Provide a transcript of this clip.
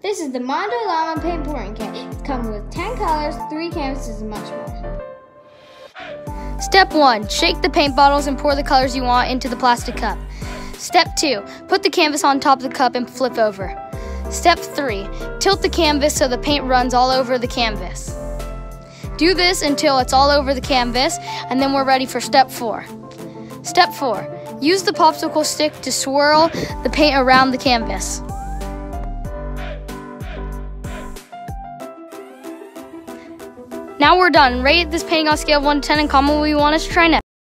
This is the Mondo Llama paint pouring kit. It comes with 10 colors, 3 canvases, and much more. Step 1. Shake the paint bottles and pour the colors you want into the plastic cup. Step 2. Put the canvas on top of the cup and flip over. Step 3. Tilt the canvas so the paint runs all over the canvas. Do this until it's all over the canvas and then we're ready for step 4. Step 4. Use the popsicle stick to swirl the paint around the canvas. Now we're done. Rate this painting on scale of 1 to 10 and comment what you want us to try next.